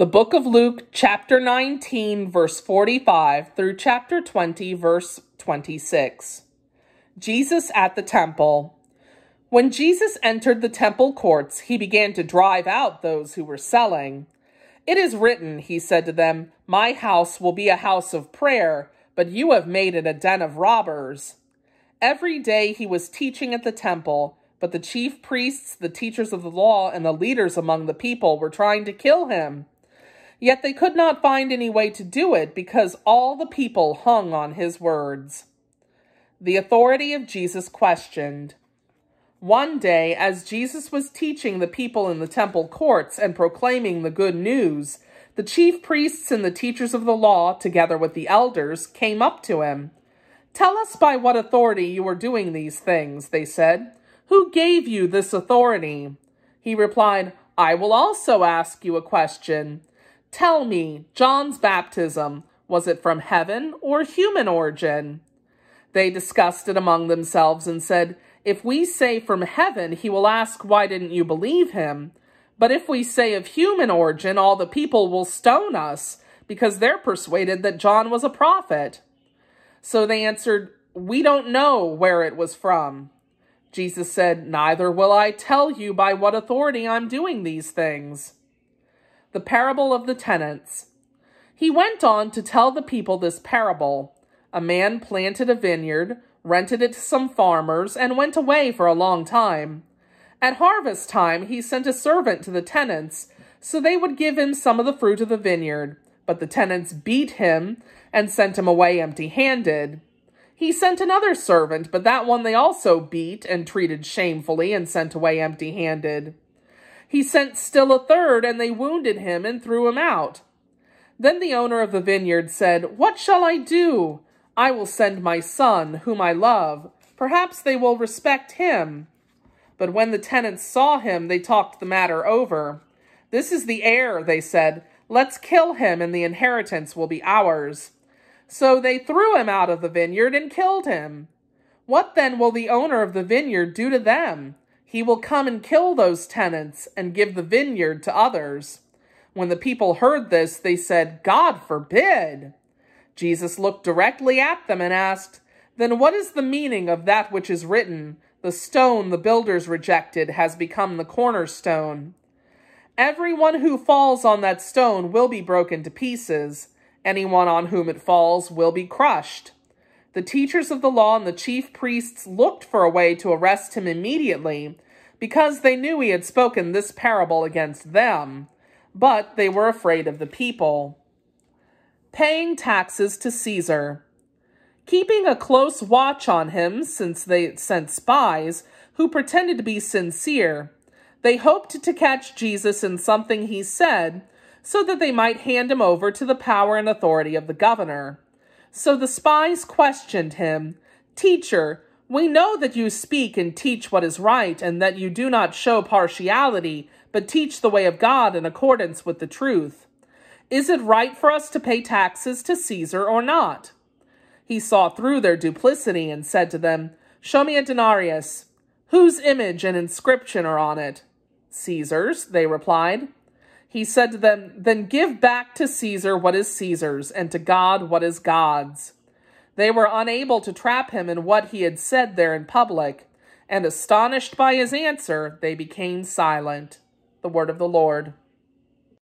The book of Luke, chapter 19, verse 45 through chapter 20, verse 26. Jesus at the temple. When Jesus entered the temple courts, he began to drive out those who were selling. It is written, he said to them, My house will be a house of prayer, but you have made it a den of robbers. Every day he was teaching at the temple, but the chief priests, the teachers of the law, and the leaders among the people were trying to kill him. Yet they could not find any way to do it because all the people hung on his words. The authority of Jesus questioned. One day, as Jesus was teaching the people in the temple courts and proclaiming the good news, the chief priests and the teachers of the law, together with the elders, came up to him. Tell us by what authority you are doing these things, they said. Who gave you this authority? He replied, I will also ask you a question. Tell me, John's baptism, was it from heaven or human origin? They discussed it among themselves and said, If we say from heaven, he will ask, Why didn't you believe him? But if we say of human origin, all the people will stone us, because they're persuaded that John was a prophet. So they answered, We don't know where it was from. Jesus said, Neither will I tell you by what authority I'm doing these things the parable of the tenants. He went on to tell the people this parable. A man planted a vineyard, rented it to some farmers, and went away for a long time. At harvest time, he sent a servant to the tenants, so they would give him some of the fruit of the vineyard. But the tenants beat him and sent him away empty handed. He sent another servant, but that one they also beat and treated shamefully and sent away empty handed. He sent still a third, and they wounded him and threw him out. Then the owner of the vineyard said, What shall I do? I will send my son, whom I love. Perhaps they will respect him. But when the tenants saw him, they talked the matter over. This is the heir, they said. Let's kill him, and the inheritance will be ours. So they threw him out of the vineyard and killed him. What then will the owner of the vineyard do to them? He will come and kill those tenants and give the vineyard to others. When the people heard this, they said, God forbid. Jesus looked directly at them and asked, Then what is the meaning of that which is written? The stone the builders rejected has become the cornerstone. Everyone who falls on that stone will be broken to pieces. Anyone on whom it falls will be crushed. The teachers of the law and the chief priests looked for a way to arrest him immediately, because they knew he had spoken this parable against them, but they were afraid of the people. Paying taxes to Caesar. Keeping a close watch on him, since they sent spies who pretended to be sincere, they hoped to catch Jesus in something he said, so that they might hand him over to the power and authority of the governor. So the spies questioned him, Teacher, we know that you speak and teach what is right, and that you do not show partiality, but teach the way of God in accordance with the truth. Is it right for us to pay taxes to Caesar or not? He saw through their duplicity and said to them, Show me a denarius. Whose image and inscription are on it? Caesar's, they replied. He said to them, Then give back to Caesar what is Caesar's, and to God what is God's. They were unable to trap him in what he had said there in public, and astonished by his answer, they became silent. The word of the Lord.